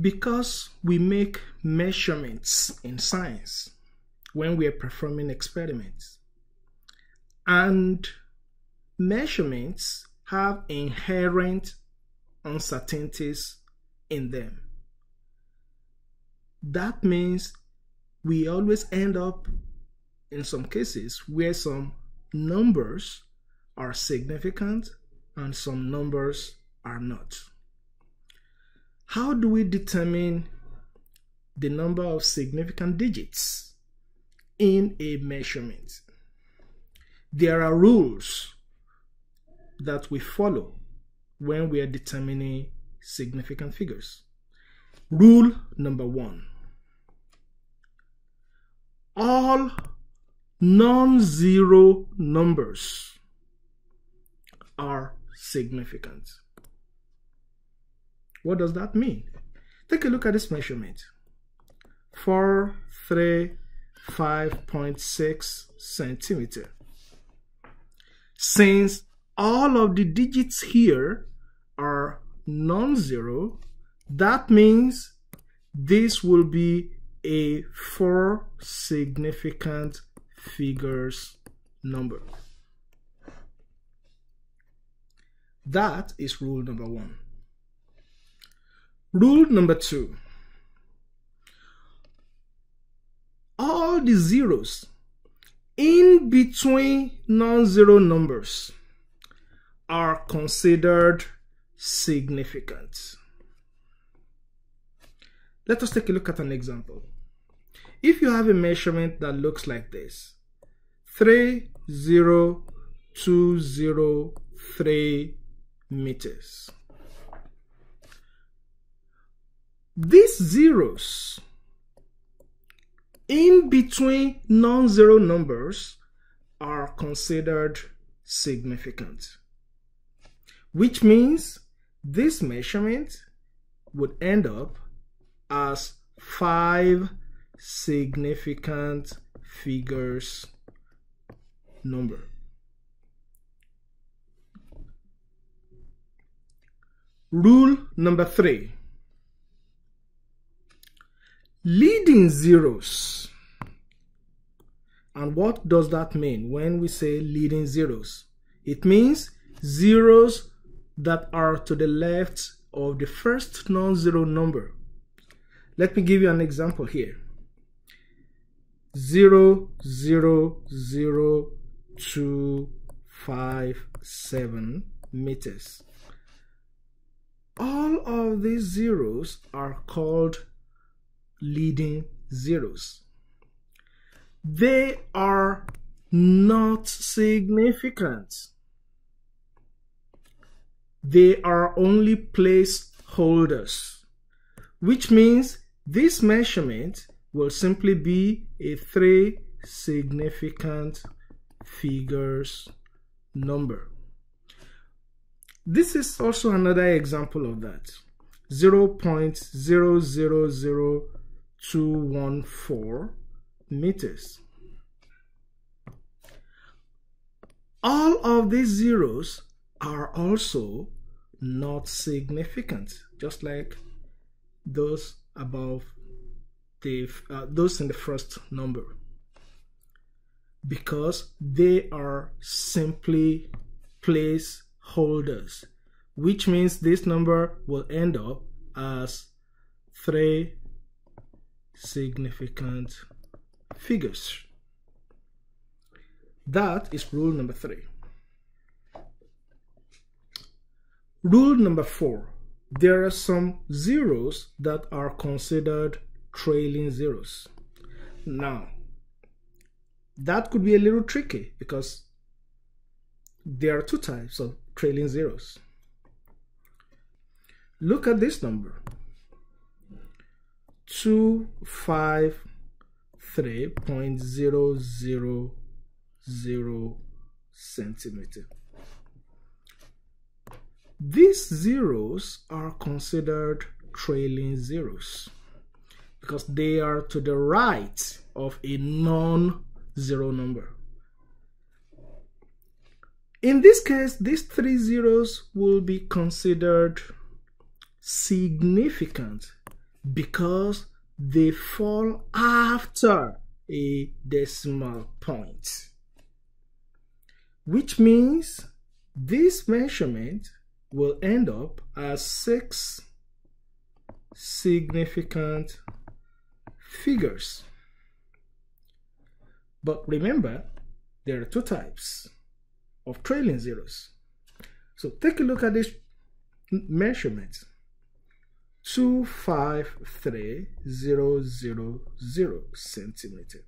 Because we make measurements in science when we are performing experiments, and measurements have inherent uncertainties in them. That means we always end up in some cases where some numbers are significant and some numbers are not. How do we determine the number of significant digits in a measurement? There are rules that we follow when we are determining significant figures. Rule number one all non-zero numbers are significant. What does that mean? Take a look at this measurement. 4, 3, 5.6 centimeter. Since all of the digits here are non-zero, that means this will be a four significant figures number. That is rule number one. Rule number two. All the zeros in between non-zero numbers are considered significant. Let us take a look at an example. If you have a measurement that looks like this, 30203 meters. These zeros in between non-zero numbers are considered significant, which means this measurement would end up as five significant figures number. Rule number three. Leading zeros. And what does that mean when we say leading zeros? It means zeros that are to the left of the first non-zero number let me give you an example here. 0, 0, 0, 2, 5, 7 meters. All of these zeros are called leading zeros. They are not significant. They are only placeholders, which means this measurement will simply be a three significant figures number. This is also another example of that. 0.000214 meters. All of these zeros are also not significant, just like those above the uh, those in the first number because they are simply placeholders which means this number will end up as three significant figures that is rule number three rule number four there are some zeros that are considered trailing zeros. Now, that could be a little tricky because there are two types of trailing zeros. Look at this number 253.000 centimeter. These zeros are considered trailing zeros because they are to the right of a non-zero number. In this case, these three zeros will be considered significant because they fall after a decimal point. Which means this measurement will end up as six significant figures. But remember, there are two types of trailing zeros. So take a look at this measurement. 253000 centimeter.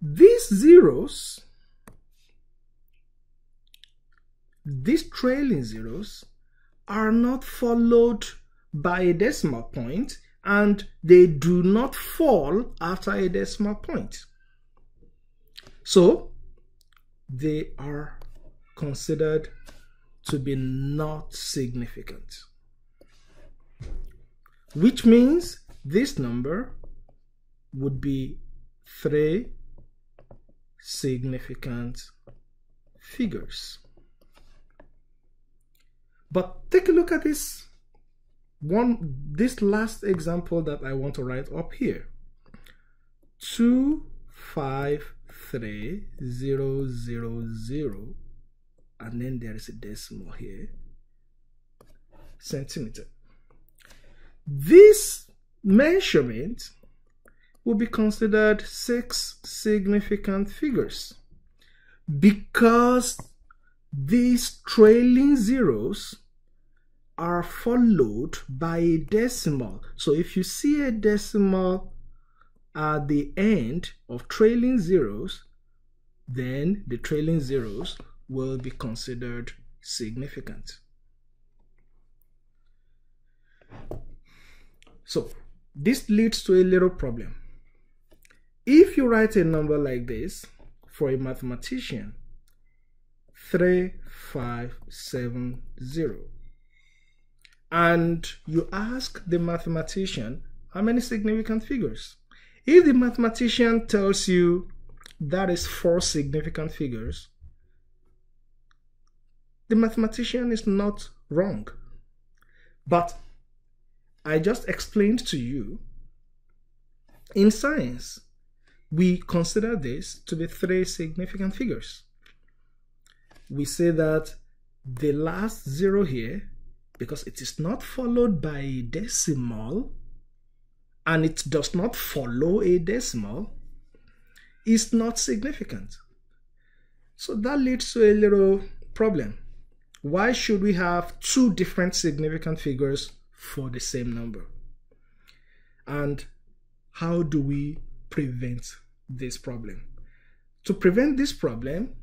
These zeros, these trailing zeros, are not followed by a decimal point and they do not fall after a decimal point. So they are considered to be not significant. Which means this number would be three significant figures. But take a look at this one this last example that I want to write up here. 253000 and then there is a decimal here centimeter. This measurement will be considered six significant figures because these trailing zeros are followed by a decimal. So if you see a decimal at the end of trailing zeros, then the trailing zeros will be considered significant. So this leads to a little problem. If you write a number like this for a mathematician, 3570, and you ask the mathematician how many significant figures. If the mathematician tells you that is four significant figures, the mathematician is not wrong. But I just explained to you in science, we consider this to be three significant figures. We say that the last zero here, because it is not followed by a decimal and it does not follow a decimal, is not significant. So that leads to a little problem. Why should we have two different significant figures for the same number? And how do we prevent this problem? To prevent this problem,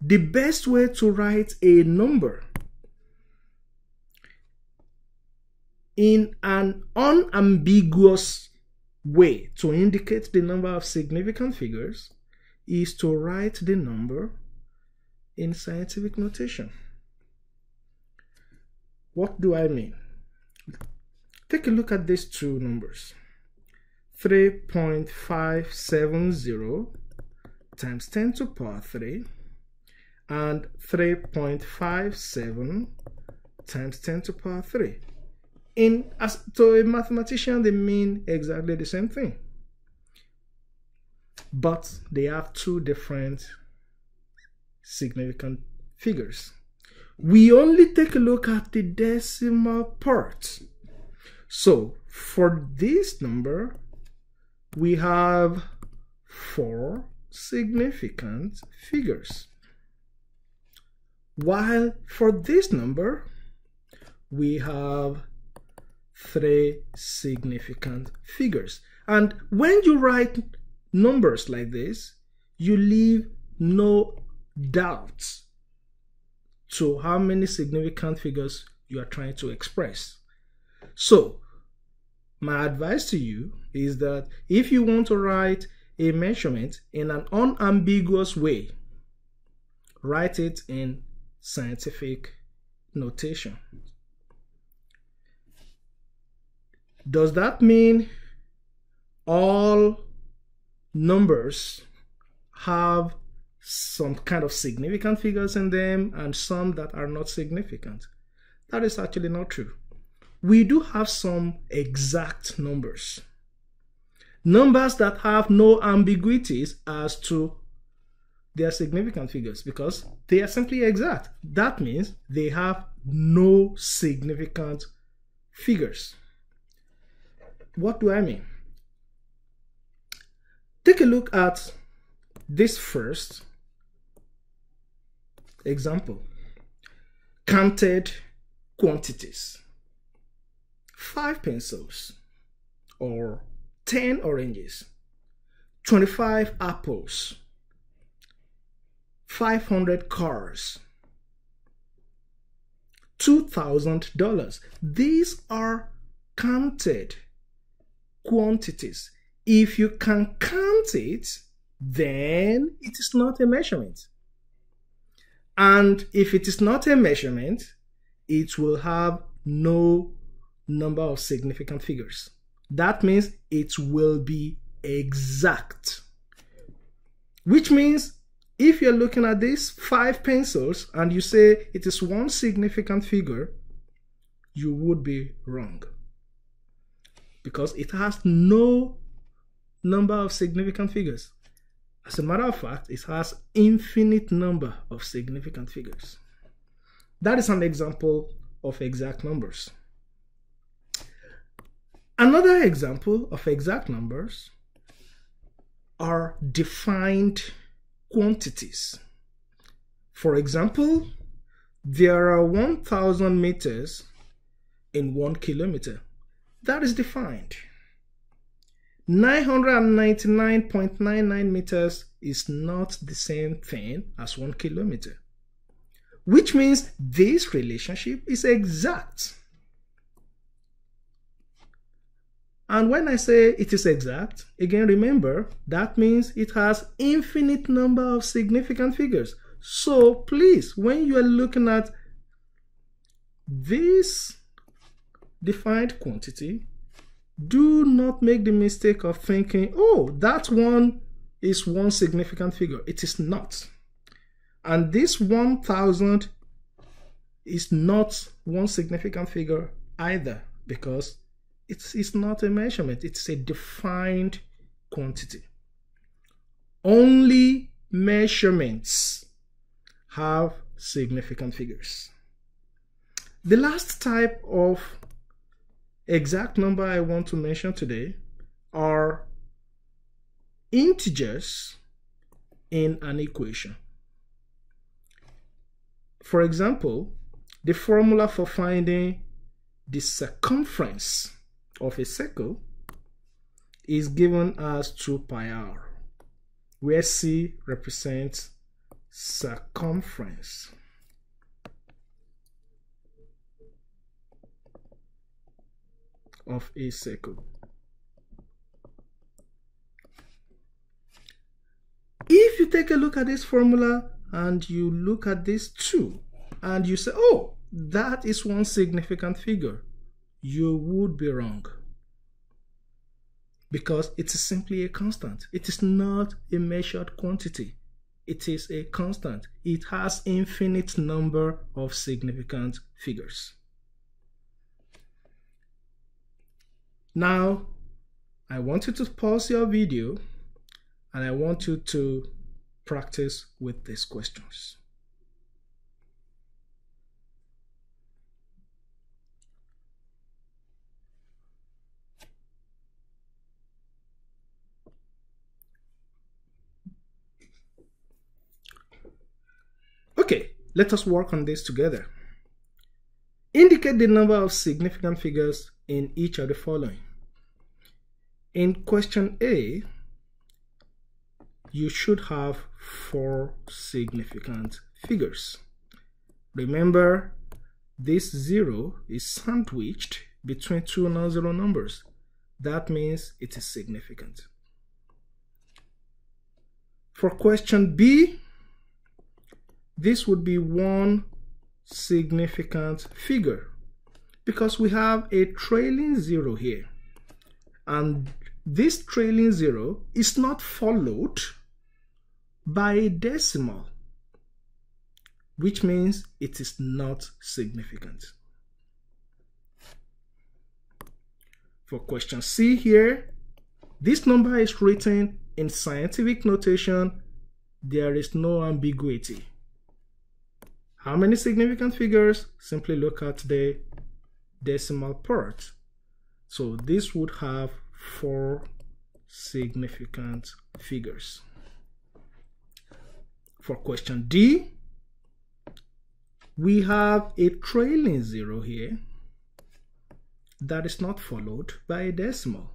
the best way to write a number in an unambiguous way to indicate the number of significant figures is to write the number in scientific notation. What do I mean? Take a look at these two numbers. 3.570 times 10 to the power 3 and 3.57 times 10 to the power 3. In as to a mathematician, they mean exactly the same thing. But they have two different significant figures. We only take a look at the decimal part. So for this number, we have four significant figures. While for this number, we have three significant figures. And when you write numbers like this, you leave no doubts to how many significant figures you are trying to express. So, my advice to you is that if you want to write a measurement in an unambiguous way, write it in scientific notation. Does that mean all numbers have some kind of significant figures in them and some that are not significant. That is actually not true. We do have some exact numbers. Numbers that have no ambiguities as to their significant figures because they are simply exact. That means they have no significant figures. What do I mean? Take a look at this first example. Counted quantities. Five pencils or 10 oranges, 25 apples, 500 cars, $2,000. These are counted quantities. If you can count it, then it is not a measurement. And if it is not a measurement, it will have no number of significant figures. That means it will be exact. Which means if you're looking at these five pencils and you say it is one significant figure, you would be wrong. Because it has no number of significant figures. As a matter of fact, it has infinite number of significant figures. That is an example of exact numbers. Another example of exact numbers are defined quantities. For example, there are 1000 meters in one kilometer. That is defined. 999.99 meters is not the same thing as one kilometer, which means this relationship is exact. And when I say it is exact, again remember, that means it has infinite number of significant figures. So please, when you are looking at this defined quantity, do not make the mistake of thinking, oh, that one is one significant figure. It is not. And this 1000 is not one significant figure either because it's, it's not a measurement, it's a defined quantity. Only measurements have significant figures. The last type of exact number I want to mention today are integers in an equation. For example, the formula for finding the circumference of a circle is given as 2 pi r, where c represents circumference. of a circle. If you take a look at this formula and you look at this 2 and you say, oh, that is one significant figure, you would be wrong. Because it is simply a constant. It is not a measured quantity. It is a constant. It has infinite number of significant figures. Now, I want you to pause your video and I want you to practice with these questions. Let us work on this together. Indicate the number of significant figures in each of the following. In question A, you should have four significant figures. Remember, this zero is sandwiched between two non-zero numbers. That means it is significant. For question B, this would be one significant figure because we have a trailing zero here and this trailing zero is not followed by a decimal, which means it is not significant. For question C here, this number is written in scientific notation. There is no ambiguity. How many significant figures? Simply look at the decimal part. So this would have four significant figures. For question D, we have a trailing zero here that is not followed by a decimal.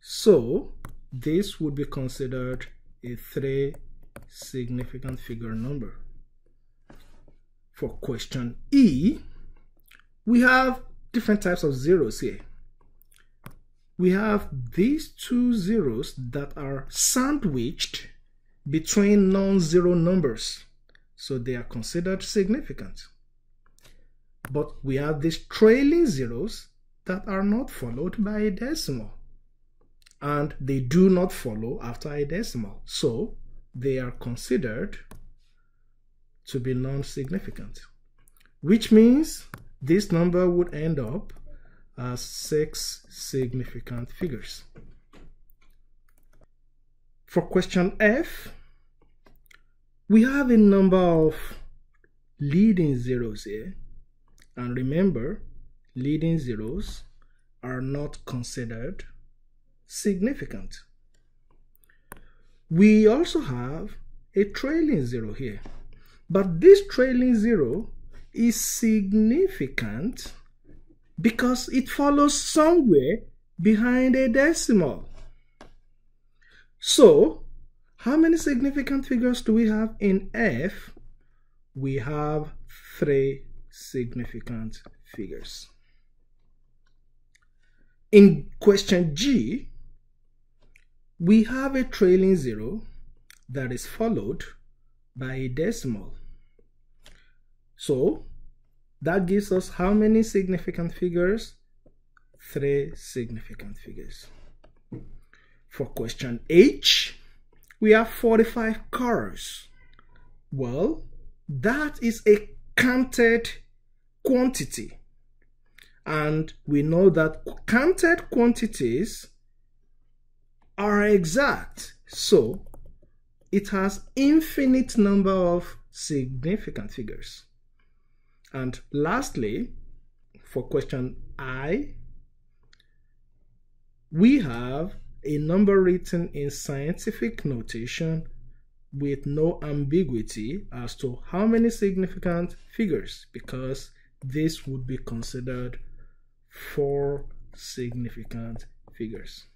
So this would be considered a three significant figure number. For question E, we have different types of zeros here. We have these two zeros that are sandwiched between non-zero numbers. So they are considered significant. But we have these trailing zeros that are not followed by a decimal. And they do not follow after a decimal. So they are considered to be non-significant. Which means this number would end up as six significant figures. For question F, we have a number of leading zeros here and remember, leading zeros are not considered significant. We also have a trailing zero here. But this trailing zero is significant because it follows somewhere behind a decimal. So, how many significant figures do we have in F? We have three significant figures. In question G, we have a trailing zero that is followed by a decimal. So that gives us how many significant figures? Three significant figures. For question H, we have 45 cars. Well, that is a counted quantity. And we know that counted quantities are exact. So it has infinite number of significant figures. And lastly, for question I, we have a number written in scientific notation with no ambiguity as to how many significant figures because this would be considered four significant figures.